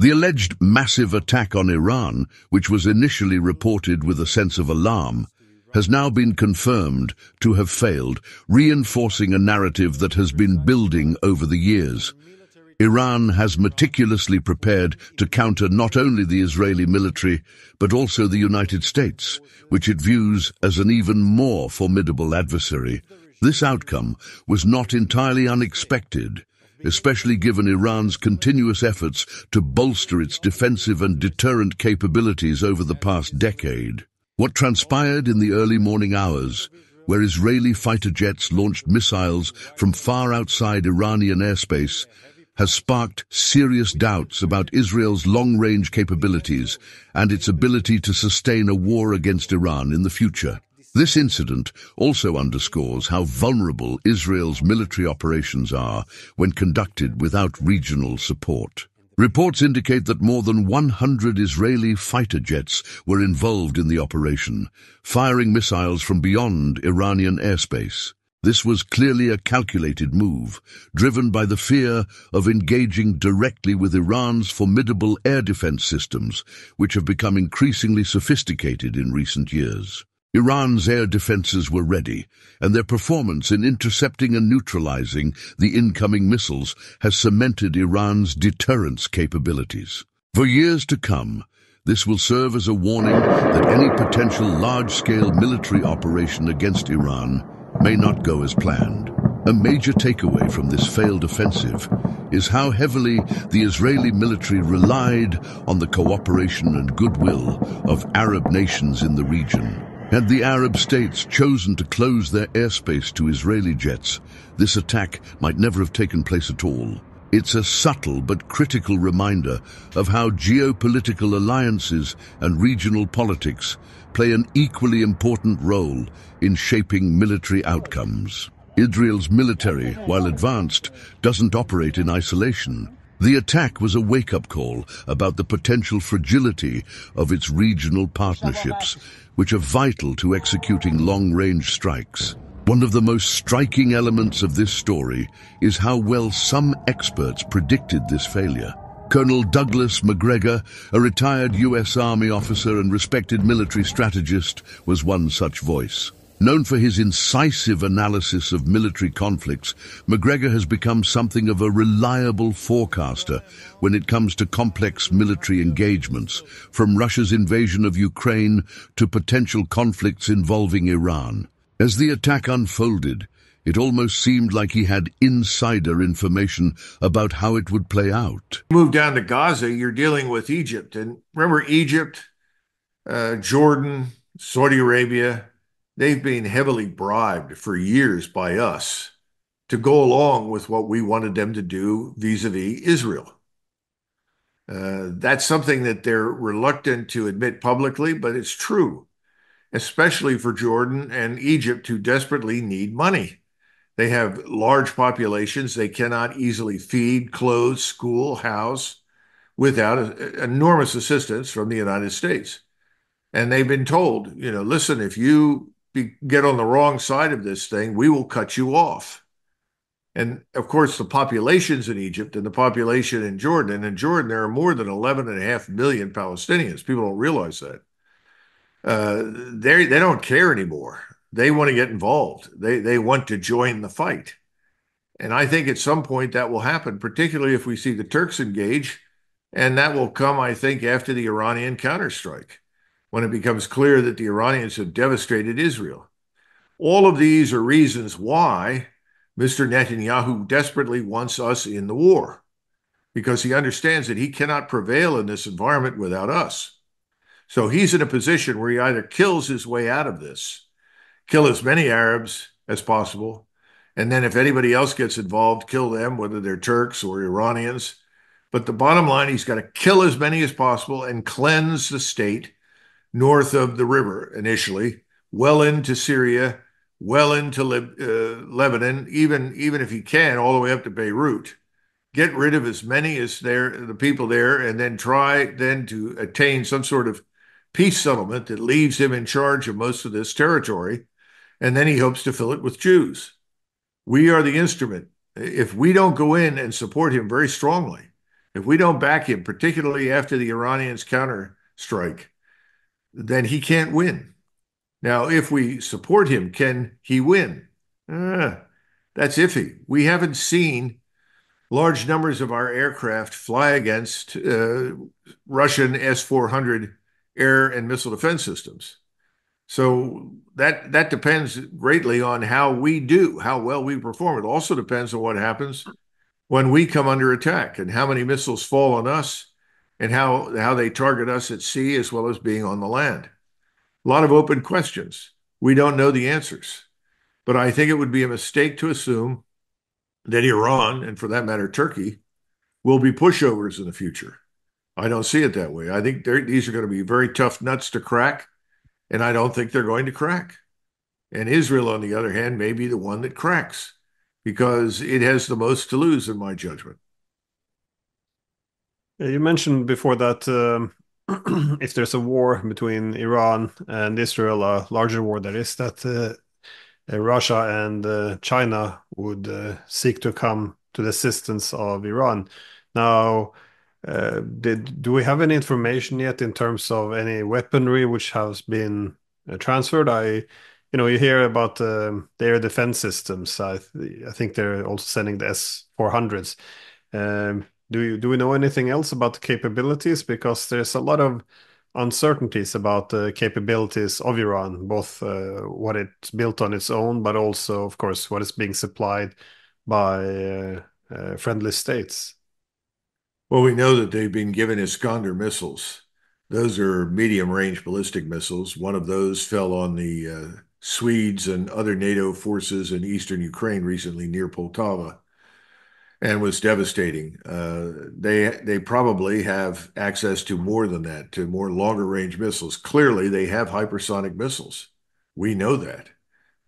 The alleged massive attack on Iran, which was initially reported with a sense of alarm, has now been confirmed to have failed, reinforcing a narrative that has been building over the years. Iran has meticulously prepared to counter not only the Israeli military, but also the United States, which it views as an even more formidable adversary. This outcome was not entirely unexpected, especially given Iran's continuous efforts to bolster its defensive and deterrent capabilities over the past decade. What transpired in the early morning hours, where Israeli fighter jets launched missiles from far outside Iranian airspace, has sparked serious doubts about Israel's long-range capabilities and its ability to sustain a war against Iran in the future. This incident also underscores how vulnerable Israel's military operations are when conducted without regional support. Reports indicate that more than 100 Israeli fighter jets were involved in the operation, firing missiles from beyond Iranian airspace. This was clearly a calculated move, driven by the fear of engaging directly with Iran's formidable air defense systems, which have become increasingly sophisticated in recent years. Iran's air defenses were ready, and their performance in intercepting and neutralizing the incoming missiles has cemented Iran's deterrence capabilities. For years to come, this will serve as a warning that any potential large-scale military operation against Iran may not go as planned. A major takeaway from this failed offensive is how heavily the Israeli military relied on the cooperation and goodwill of Arab nations in the region. Had the Arab states chosen to close their airspace to Israeli jets, this attack might never have taken place at all. It's a subtle but critical reminder of how geopolitical alliances and regional politics play an equally important role in shaping military outcomes. Israel's military, while advanced, doesn't operate in isolation. The attack was a wake-up call about the potential fragility of its regional partnerships, which are vital to executing long-range strikes. One of the most striking elements of this story is how well some experts predicted this failure. Colonel Douglas Macgregor, a retired U.S. Army officer and respected military strategist, was one such voice. Known for his incisive analysis of military conflicts, Macgregor has become something of a reliable forecaster when it comes to complex military engagements, from Russia's invasion of Ukraine to potential conflicts involving Iran. As the attack unfolded, it almost seemed like he had insider information about how it would play out. Move down to Gaza, you're dealing with Egypt. And remember, Egypt, uh, Jordan, Saudi Arabia, they've been heavily bribed for years by us to go along with what we wanted them to do vis a vis Israel. Uh, that's something that they're reluctant to admit publicly, but it's true especially for Jordan and Egypt, who desperately need money. They have large populations. They cannot easily feed, clothe, school, house without a, enormous assistance from the United States. And they've been told, you know, listen, if you get on the wrong side of this thing, we will cut you off. And of course, the populations in Egypt and the population in Jordan, and in Jordan, there are more than 11 and a half million Palestinians. People don't realize that uh, they they don't care anymore. They want to get involved. They they want to join the fight. And I think at some point that will happen, particularly if we see the Turks engage. And that will come, I think, after the Iranian counterstrike, when it becomes clear that the Iranians have devastated Israel. All of these are reasons why Mr. Netanyahu desperately wants us in the war, because he understands that he cannot prevail in this environment without us. So he's in a position where he either kills his way out of this, kill as many Arabs as possible, and then if anybody else gets involved, kill them, whether they're Turks or Iranians. But the bottom line, he's got to kill as many as possible and cleanse the state north of the river initially, well into Syria, well into uh, Lebanon, even even if he can, all the way up to Beirut. Get rid of as many as there the people there, and then try then to attain some sort of peace settlement that leaves him in charge of most of this territory, and then he hopes to fill it with Jews. We are the instrument. If we don't go in and support him very strongly, If we don't back him, particularly after the Iranians counter strike, then he can't win. Now, if we support him, can he win? Uh, that's iffy. We haven't seen large numbers of our aircraft fly against uh, Russian S 400 air and missile defense systems. So that that depends greatly on how we do, how well we perform. It also depends on what happens when we come under attack and how many missiles fall on us and how how they target us at sea as well as being on the land. A lot of open questions. We don't know the answers. But I think it would be a mistake to assume that Iran, and for that matter, Turkey, will be pushovers in the future. I don't see it that way. I think these are going to be very tough nuts to crack, and I don't think they're going to crack. And Israel, on the other hand, may be the one that cracks because it has the most to lose, in my judgment. You mentioned before that um, if there's a war between Iran and Israel, a larger war that is, that uh, uh, Russia and uh, China would uh, seek to come to the assistance of Iran. Now, did, do we have any information yet in terms of any weaponry which has been transferred? I, you know, you hear about um, their defense systems. I, I think they're also sending the S-400s. Um, do you do we know anything else about the capabilities? Because there's a lot of uncertainties about the capabilities of Iran, both uh, what it's built on its own, but also, of course, what is being supplied by uh, uh, friendly states. Well, we know that they've been given Iskander missiles. Those are medium range ballistic missiles. One of those fell on the Swedes and other NATO forces in eastern Ukraine recently near Poltava and was devastating. Uh, they they probably have access to more than that, to more longer range missiles. Clearly, they have hypersonic missiles. We know that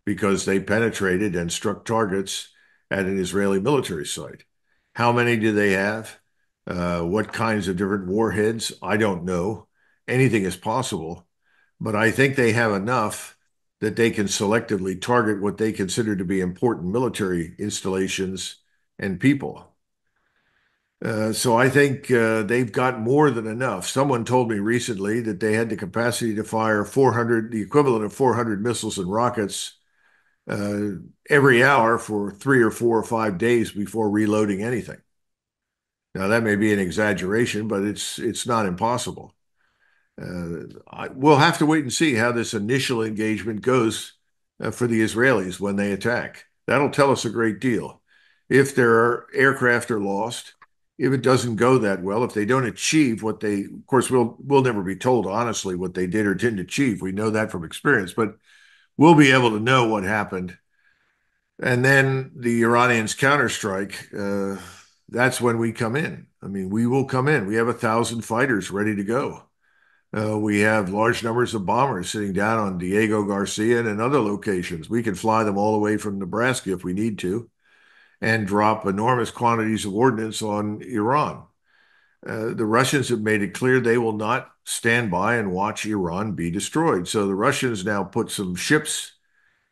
because they penetrated and struck targets at an Israeli military site. How many do they have? Uh, what kinds of different warheads? I don't know. Anything is possible, but I think they have enough that they can selectively target what they consider to be important military installations and people. Uh, so I think uh, they've got more than enough. Someone told me recently that they had the capacity to fire 400, the equivalent of 400 missiles and rockets uh, every hour for three or four or five days before reloading anything. Now that may be an exaggeration, but it's it's not impossible. Uh, I, we'll have to wait and see how this initial engagement goes uh, for the Israelis when they attack. That'll tell us a great deal if their aircraft are lost, if it doesn't go that well, if they don't achieve what they, of course, we'll we'll never be told honestly what they did or didn't achieve. We know that from experience, but we'll be able to know what happened. And then the Iranians counterstrike. Uh, that's when we come in. I mean, we will come in. We have a thousand fighters ready to go. Uh, we have large numbers of bombers sitting down on Diego Garcia and in other locations. We can fly them all the way from Nebraska if we need to and drop enormous quantities of ordnance on Iran. Uh, the Russians have made it clear they will not stand by and watch Iran be destroyed. So the Russians now put some ships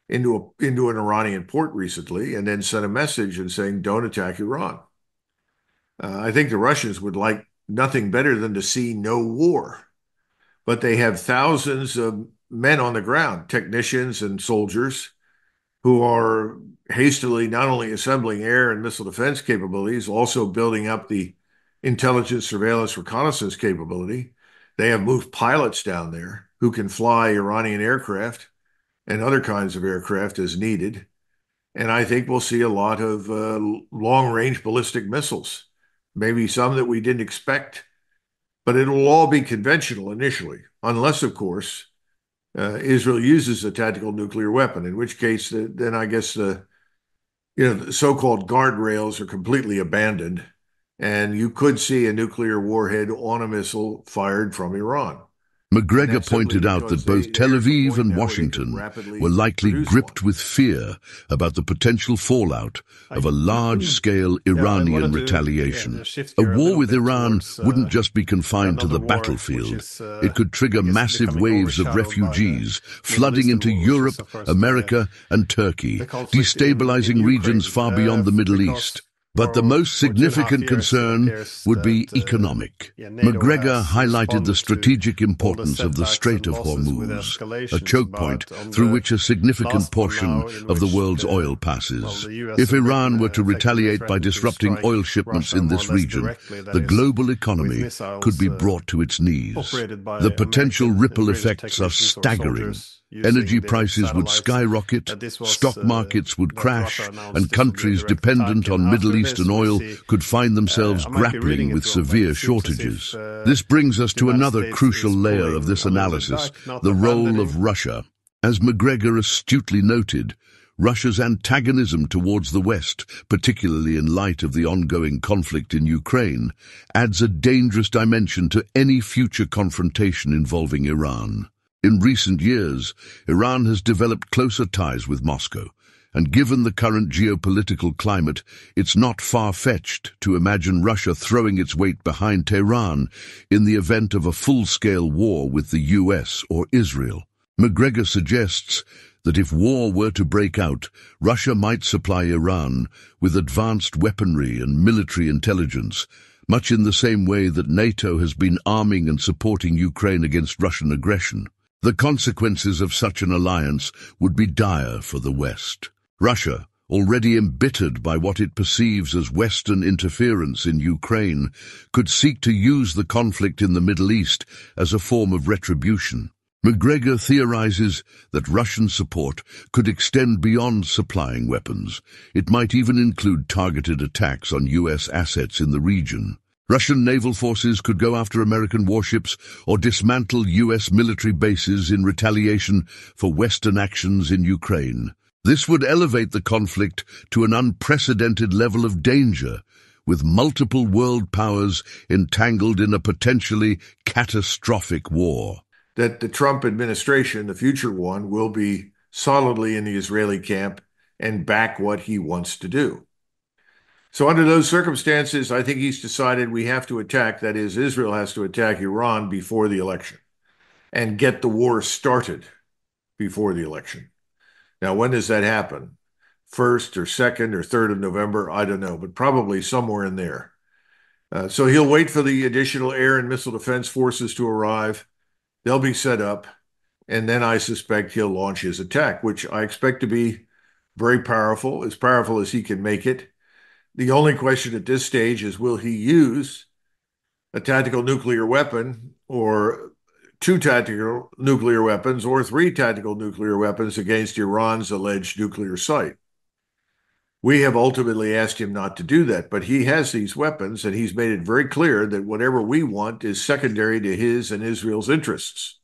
into a, into an Iranian port recently, and then sent a message and saying, "Don't attack Iran." Uh, I think the Russians would like nothing better than to see no war, but they have thousands of men on the ground, technicians and soldiers, who are hastily not only assembling air and missile defense capabilities, also building up the intelligence, surveillance, reconnaissance capability. They have moved pilots down there who can fly Iranian aircraft and other kinds of aircraft as needed. And I think we'll see a lot of uh, long range ballistic missiles, maybe some that we didn't expect, but it will all be conventional initially, unless, of course, uh, Israel uses a tactical nuclear weapon, in which case, uh, then I guess the you know, the so-called guardrails are completely abandoned, and you could see a nuclear warhead on a missile fired from Iran. Macgregor pointed out that both Tel Aviv and Washington were likely gripped with fear about the potential fallout of a large-scale Iranian retaliation. A war with Iran wouldn't just be confined to the battlefield. It could trigger massive waves of refugees flooding into Europe, America, and Turkey, destabilizing regions far beyond the Middle East. But the most significant concern would be economic. Macgregor highlighted the strategic importance of the Strait of Hormuz, a choke point through which a significant portion of the world's oil passes. If Iran were to retaliate by disrupting oil shipments in this region, the global economy could be brought to its knees. The potential ripple effects are staggering. Energy prices would skyrocket, stock markets would crash, and countries dependent on Middle Eastern oil could find themselves grappling with severe shortages. This brings us to another crucial layer of this analysis, the role of Russia. As Macgregor astutely noted, Russia's antagonism towards the West, particularly in light of the ongoing conflict in Ukraine, adds a dangerous dimension to any future confrontation involving Iran. In recent years, Iran has developed closer ties with Moscow, and given the current geopolitical climate, it's not far-fetched to imagine Russia throwing its weight behind Tehran in the event of a full-scale war with the US or Israel. Macgregor suggests that if war were to break out, Russia might supply Iran with advanced weaponry and military intelligence, much in the same way that NATO has been arming and supporting Ukraine against Russian aggression. The consequences of such an alliance would be dire for the West. Russia, already embittered by what it perceives as Western interference in Ukraine, could seek to use the conflict in the Middle East as a form of retribution. Macgregor theorizes that Russian support could extend beyond supplying weapons. It might even include targeted attacks on U.S. assets in the region. Russian naval forces could go after American warships or dismantle U.S. military bases in retaliation for Western actions in Ukraine. This would elevate the conflict to an unprecedented level of danger, with multiple world powers entangled in a potentially catastrophic war that the Trump administration, the future one, will be solidly in the Israeli camp and back what he wants to do. So, under those circumstances, I think he's decided we have to attack, that is, Israel has to attack Iran before the election and get the war started before the election. Now, when does that happen? First or second or third of November? I don't know, but probably somewhere in there. Uh, so he'll wait for the additional air and missile defense forces to arrive They'll be set up, and then I suspect he'll launch his attack, which I expect to be very powerful, as powerful as he can make it. The only question at this stage is will he use a tactical nuclear weapon or two tactical nuclear weapons or three tactical nuclear weapons against Iran's alleged nuclear site? We have ultimately asked him not to do that, but he has these weapons, and he's made it very clear that whatever we want is secondary to his and Israel's interests.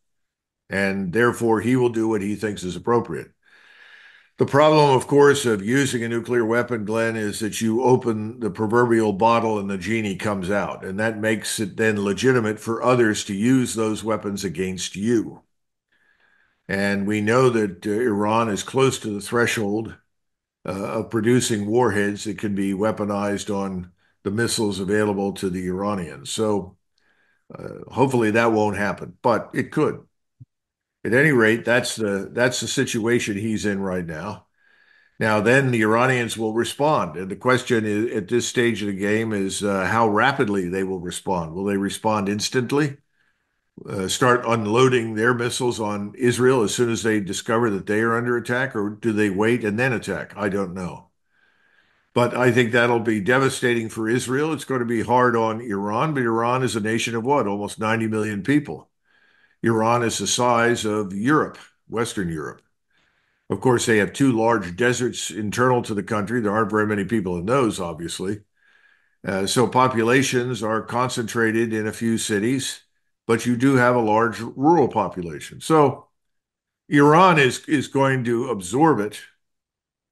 And therefore, he will do what he thinks is appropriate. The problem, of course, of using a nuclear weapon, Glenn, is that you open the proverbial bottle and the genie comes out. And that makes it then legitimate for others to use those weapons against you. And we know that uh, Iran is close to the threshold uh, of producing warheads that can be weaponized on the missiles available to the Iranians. So uh, hopefully that won't happen, but it could. At any rate, that's the that's the situation he's in right now. Now, then the Iranians will respond, and the question is, at this stage of the game is uh, how rapidly they will respond. Will they respond instantly? uh, start unloading their missiles on Israel as soon as they discover that they are under attack, or do they wait and then attack? I don't know. But I think that'll be devastating for Israel. It's going to be hard on Iran, but Iran is a nation of what? Almost 90 million people. Iran is the size of Europe, Western Europe. Of course, they have two large deserts internal to the country. There aren't very many people in those, obviously. Uh, so populations are concentrated in a few cities but you do have a large rural population. So Iran is is going to absorb it,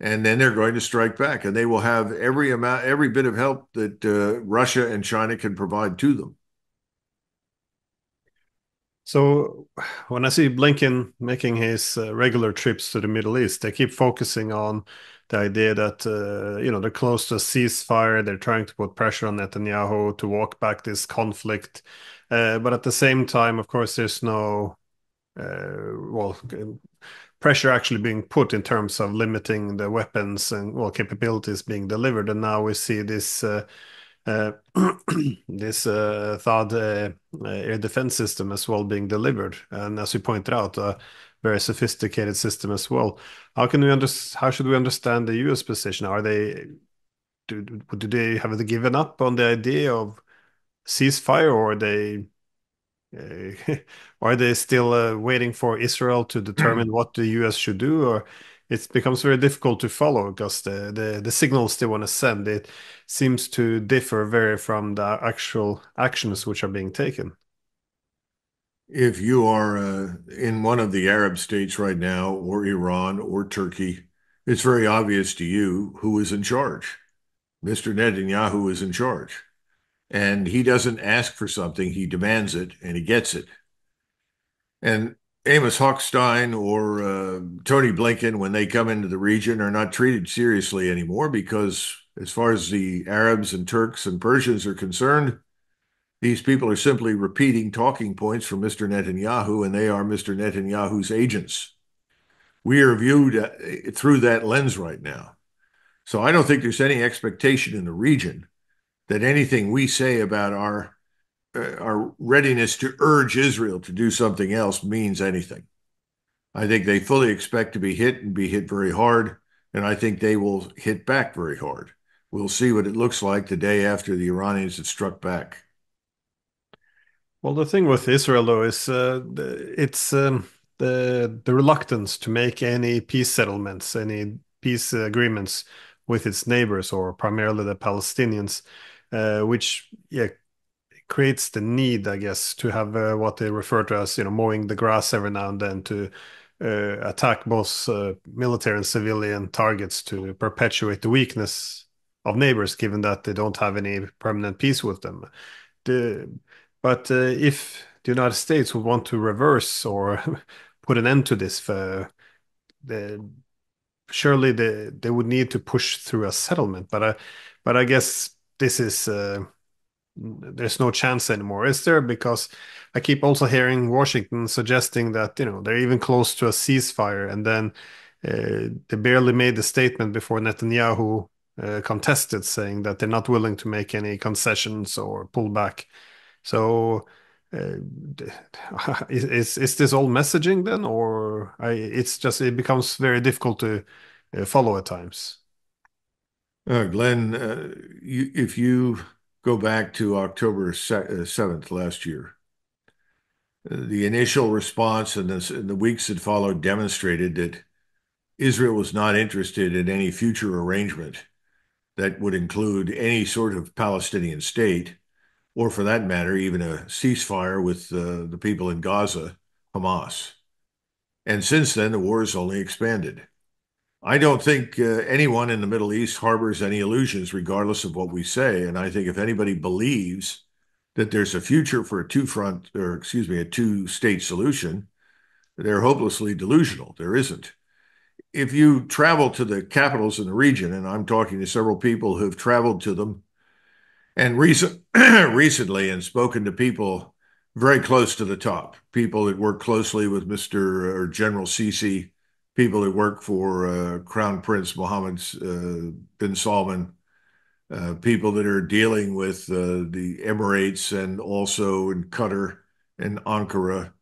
and then they're going to strike back, and they will have every amount, every bit of help that uh, Russia and China can provide to them. So when I see Blinken making his uh, regular trips to the Middle East, they keep focusing on the idea that uh, you know they're close to a ceasefire. They're trying to put pressure on Netanyahu to walk back this conflict. Uh, but at the same time, of course, there's no uh, well pressure actually being put in terms of limiting the weapons and well capabilities being delivered, and now we see this uh, this uh, THAAD uh, air defense system as well being delivered, and as you pointed out, a very sophisticated system as well. How can we under how should we understand the U.S. position? Are they do, do they have they given up on the idea of ceasefire, or are they uh, are they still uh, waiting for Israel to determine what the U.S. should do, or it becomes very difficult to follow because the the, the signals they want to send it seems to differ very from the actual actions which are being taken. If you are uh, in one of the Arab states right now, or Iran, or Turkey, it's very obvious to you who is in charge. Mr. Netanyahu is in charge. And he doesn't ask for something, he demands it and he gets it. And Amos Hochstein or uh, Tony Blinken, when they come into the region, are not treated seriously anymore because, as far as the Arabs and Turks and Persians are concerned, these people are simply repeating talking points from Mr. Netanyahu, and they are Mr. Netanyahu's agents. We are viewed uh, through that lens right now. So I don't think there's any expectation in the region that anything we say about our our readiness to urge Israel to do something else means anything. I think they fully expect to be hit and be hit very hard, and I think they will hit back very hard. We'll see what it looks like the day after the Iranians have struck back. Well, the thing with Israel, though, is uh, it's um, the the reluctance to make any peace settlements, any peace agreements with its neighbors, or primarily the Palestinians, uh, which yeah creates the need, I guess, to have uh, what they refer to as you know mowing the grass every now and then to uh, attack both uh, military and civilian targets to perpetuate the weakness of neighbors, given that they don't have any permanent peace with them. The, but uh, if the United States would want to reverse or put an end to this, uh, the, surely they, they would need to push through a settlement. But I, but I guess this is uh, there's no chance anymore, is there? Because I keep also hearing Washington suggesting that you know they're even close to a ceasefire, and then uh, they barely made the statement before Netanyahu uh, contested, saying that they're not willing to make any concessions or pull back. So. Uh, is is this all messaging then, or I, it's just it becomes very difficult to uh, follow at times? Uh, Glenn, uh, you, if you go back to October 7th uh, last year, uh, the initial response and the, and the weeks that followed demonstrated that Israel was not interested in any future arrangement that would include any sort of Palestinian state, or for that matter, even a ceasefire with uh, the people in Gaza, Hamas. And since then, the war has only expanded. I don't think uh, anyone in the Middle East harbors any illusions, regardless of what we say. And I think if anybody believes that there's a future for a two front, or excuse me, a two state solution, they're hopelessly delusional. There isn't. If you travel to the capitals in the region, and I'm talking to several people who've traveled to them and recent, recently and spoken to people very close to the top, people that work closely with Mr. or General Sisi people that work for uh, Crown Prince Mohammed uh, bin Salman, uh, people that are dealing with uh, the Emirates and also in Qatar and Ankara.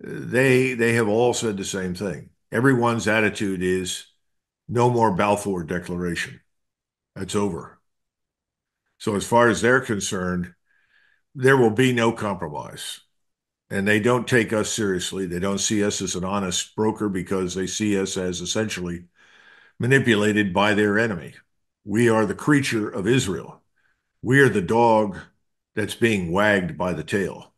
They they have all said the same thing. Everyone's attitude is no more Balfour Declaration. That's over. So as far as they're concerned, there will be no compromise and they don't take us seriously. They don't see us as an honest broker because they see us as essentially manipulated by their enemy. We are the creature of Israel. We are the dog that's being wagged by the tail.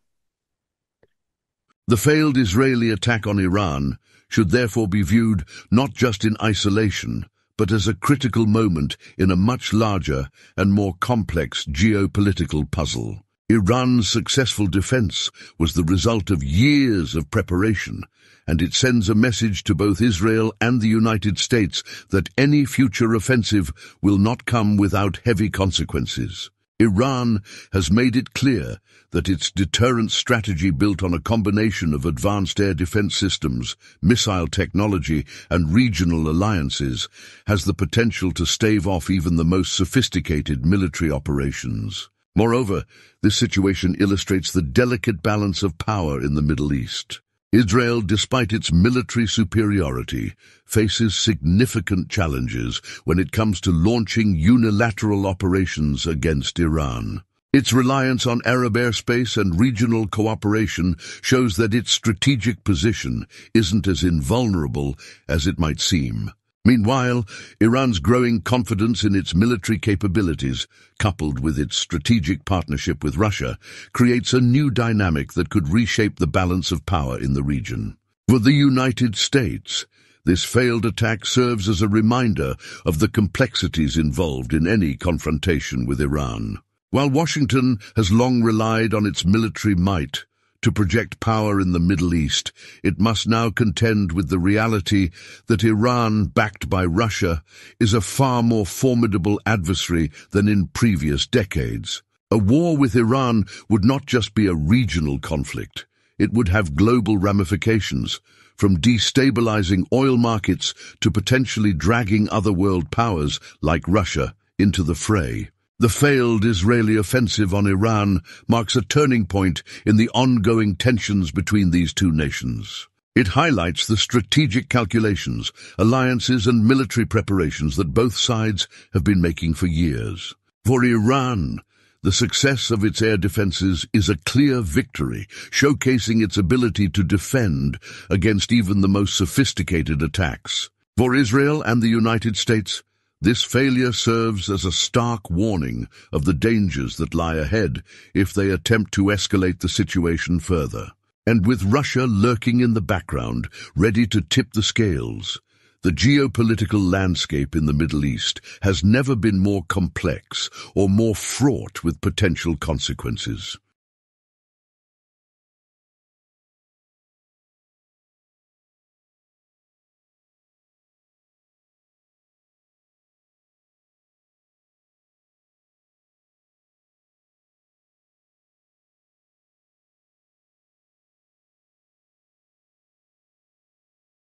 The failed Israeli attack on Iran should therefore be viewed not just in isolation, but as a critical moment in a much larger and more complex geopolitical puzzle. Iran's successful defense was the result of years of preparation, and it sends a message to both Israel and the United States that any future offensive will not come without heavy consequences. Iran has made it clear that its deterrent strategy built on a combination of advanced air defense systems, missile technology, and regional alliances has the potential to stave off even the most sophisticated military operations. Moreover, this situation illustrates the delicate balance of power in the Middle East. Israel, despite its military superiority, faces significant challenges when it comes to launching unilateral operations against Iran. Its reliance on Arab airspace and regional cooperation shows that its strategic position isn't as invulnerable as it might seem. Meanwhile, Iran's growing confidence in its military capabilities, coupled with its strategic partnership with Russia, creates a new dynamic that could reshape the balance of power in the region. For the United States, this failed attack serves as a reminder of the complexities involved in any confrontation with Iran. While Washington has long relied on its military might, to project power in the Middle East, it must now contend with the reality that Iran, backed by Russia, is a far more formidable adversary than in previous decades. A war with Iran would not just be a regional conflict. It would have global ramifications, from destabilizing oil markets to potentially dragging other world powers like Russia into the fray. The failed Israeli offensive on Iran marks a turning point in the ongoing tensions between these two nations. It highlights the strategic calculations, alliances and military preparations that both sides have been making for years. For Iran, the success of its air defenses is a clear victory, showcasing its ability to defend against even the most sophisticated attacks. For Israel and the United States, this failure serves as a stark warning of the dangers that lie ahead if they attempt to escalate the situation further. And with Russia lurking in the background, ready to tip the scales, the geopolitical landscape in the Middle East has never been more complex or more fraught with potential consequences.